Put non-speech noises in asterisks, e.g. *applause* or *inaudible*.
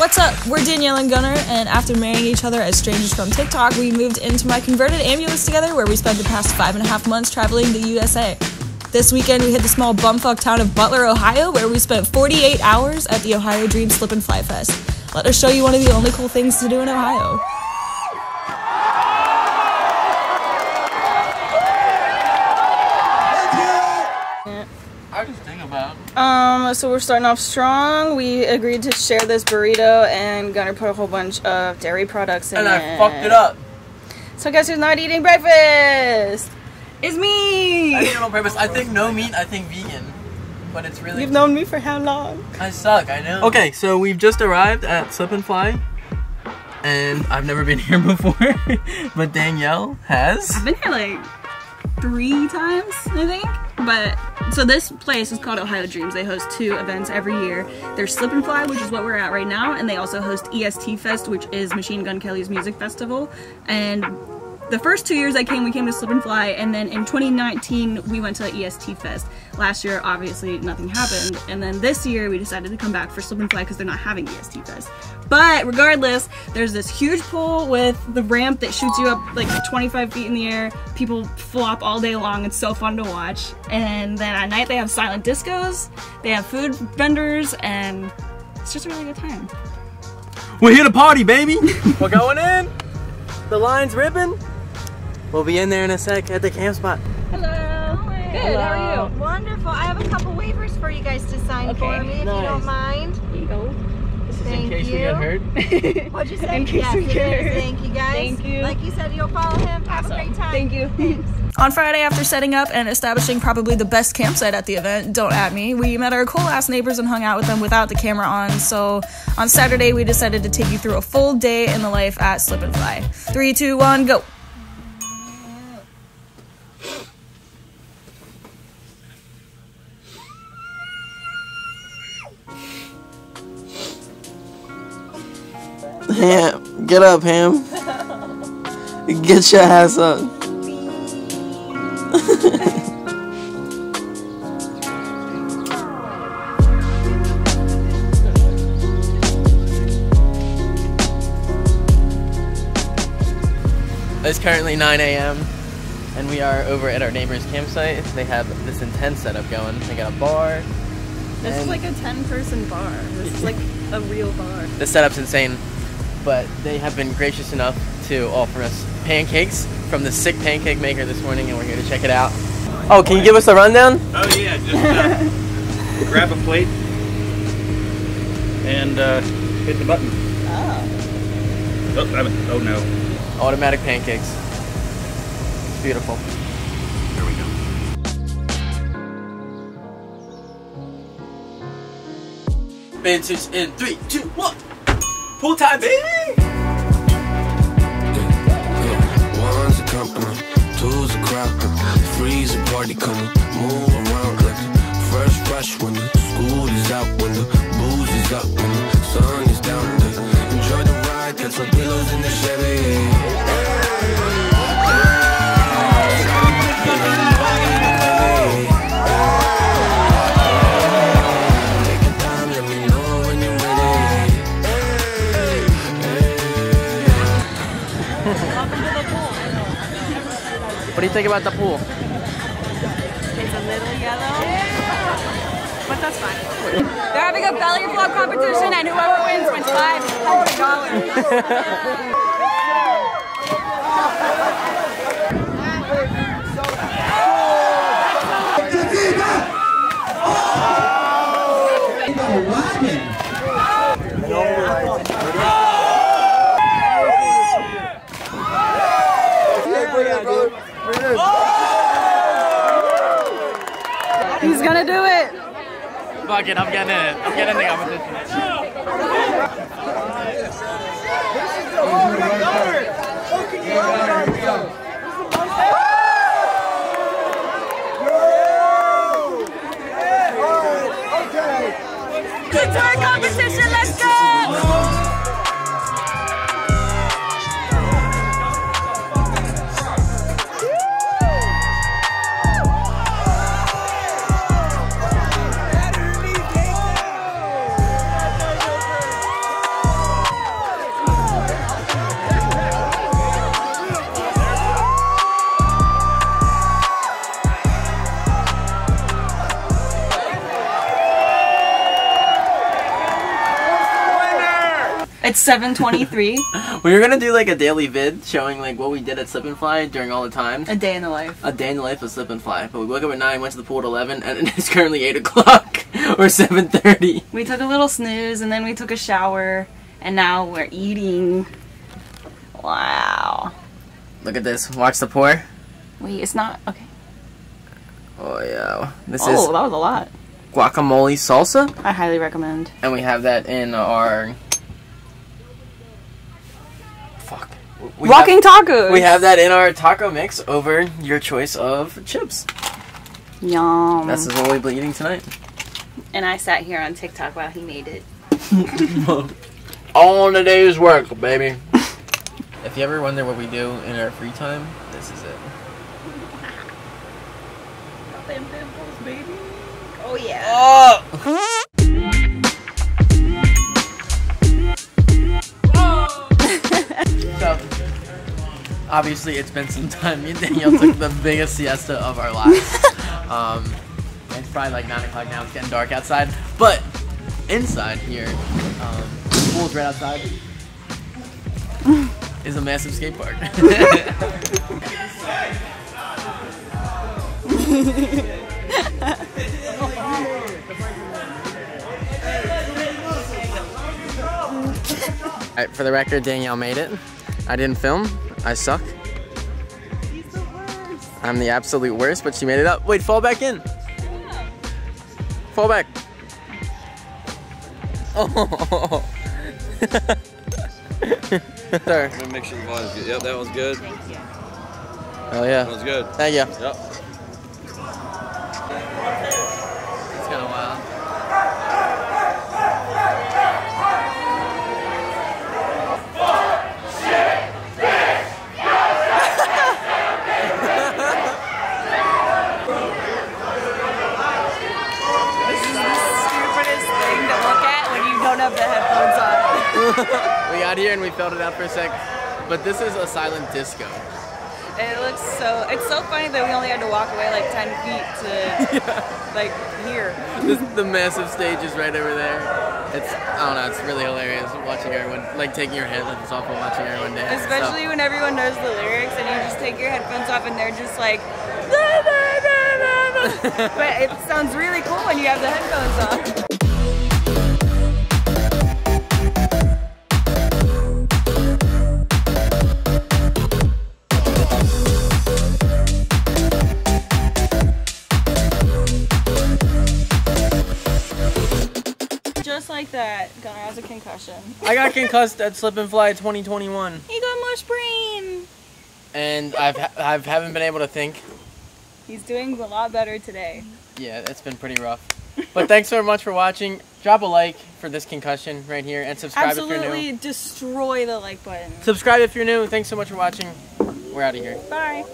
What's up? We're Danielle and Gunnar, and after marrying each other as strangers from TikTok, we moved into my converted ambulance together where we spent the past five and a half months traveling the USA. This weekend, we hit the small bumfuck town of Butler, Ohio, where we spent 48 hours at the Ohio Dream Slip and Fly Fest. Let us show you one of the only cool things to do in Ohio. Um, so we're starting off strong. We agreed to share this burrito, and Gunnar put a whole bunch of dairy products in And it. And I fucked it up. So guess who's not eating breakfast? It's me. I did it on purpose. I think no meat. I think vegan. But it's really. You've known me for how long? I suck. I know. Okay, so we've just arrived at Slip and Fly, and I've never been *laughs* here before, *laughs* but Danielle has. I've been here like three times, I think. But so this place is called Ohio Dreams. They host two events every year. There's Slip and Fly, which is what we're at right now, and they also host EST Fest, which is Machine Gun Kelly's music festival. And the first two years I came, we came to Slip and Fly, and then in 2019 we went to the EST Fest. Last year, obviously, nothing happened, and then this year we decided to come back for Slip and Fly because they're not having EST Fest. But regardless, there's this huge pool with the ramp that shoots you up like 25 feet in the air. People flop all day long. It's so fun to watch. And then at night they have silent discos. They have food vendors, and it's just a really good time. We're here to party, baby. *laughs* We're going in. The line's ripping. We'll be in there in a sec at the camp spot. Hello. Good. How are you? Wonderful. I have a couple waivers for you guys to sign Okay, for me if you don't mind. Here you go. This is Thank in case we get hurt. *laughs* What'd you say? In case yes, we get hurt. Thank you guys. Thank you. Like you said, you'll follow him. Have a great time. Thank you. *laughs* On Friday, after setting up and establishing probably the best campsite at the event, don't at me, we met our cool ass neighbors and hung out with them without the camera on. So on Saturday, we decided to take you through a full day in the life at Slip and Fly. Three, two, one, go. Ham, get up, Ham. Get your ass up. It's currently 9 a.m. and we are over at our neighbor's campsite. They have this intense setup going. They got a bar. This is like a 10 person bar. This is like a real bar. The setup's insane, but they have been gracious enough to offer us pancakes from the sick pancake maker this morning, and we're here to check it out. Oh, can you give us a rundown? Oh yeah, just uh, *laughs* grab a plate and uh, hit the button. Oh. Oh, oh no. Automatic pancakes. It's beautiful. There we go. Vintage in three, two, one. Pool time, baby! One's a company, two's a crowd, three's a party coming, What do you think about the pool? It's a little yellow. But that's fine. They're having a belly flop competition and whoever wins wins $500. *laughs* He's gonna do it. Fuck it, I'm getting it. I'm getting the competition. Guitar competition, let's go! It's 7:23. *laughs* We were gonna do like a daily vid showing like what we did at Slip and Fly during all the times. a day in the life. A day in the life of Slip and Fly. But we woke up at 9, went to the pool at 11, and it's currently 8 o'clock *laughs* or 7.30. We took a little snooze and then we took a shower and now we're eating. Wow. Look at this. Watch the pour. Wait, it's not okay. Oh, yeah. This Oh, is Oh, that was a lot. guacamole salsa. I highly recommend. And we have that in our... Fuck. We Walking have, tacos. we have that in our taco mix over your choice of chips. Yum. That's what we'll be eating tonight. and I sat here on TikTok while he made it. *laughs* All in a day's work, baby. *laughs* if you ever wonder what we do in our free time, this is it. Oh yeah. Oh! *laughs* obviously, it's been some time. *laughs* Me and Danielle took the biggest siesta of our lives. *laughs* Um, it's probably like 9 o'clock now. It's getting dark outside. But inside here, um, the pool's right outside, *laughs* is a massive skate park. For the record, Danielle made it. I didn't film. I suck. I'm the absolute worst, but she made it up. Wait, fall back in. Fall back. Oh. Sorry. *laughs* Let me make sure the volume's good. Yep, that one's good. Thank you. Oh yeah. That one's good. Thank you. Yep. It's kind of wild. Have the headphones on. *laughs* We got here and we filled it out for a sec, but this is a silent disco. It looks so. It's so funny that we only had to walk away like 10 feet to *laughs* like here. This, the massive stage is right over there. It's I don't know. It's really hilarious watching everyone like taking your headphones off and watching everyone dance. Especially when everyone knows the lyrics and you just take your headphones off and they're just like. "Da, da, da, da, da." but it sounds really cool when you have the headphones on. Concussion. I got concussed at Slip and Fly 2021, He got mush brain. and I've ha- I've haven't been able to think. He's doing a lot better today. Yeah, it's been pretty rough. But thanks so much for watching. Drop a like for this concussion right here, and subscribe if you're new. Absolutely new. destroy the like button. Subscribe if you're new. Thanks so much for watching. We're out of here. Bye.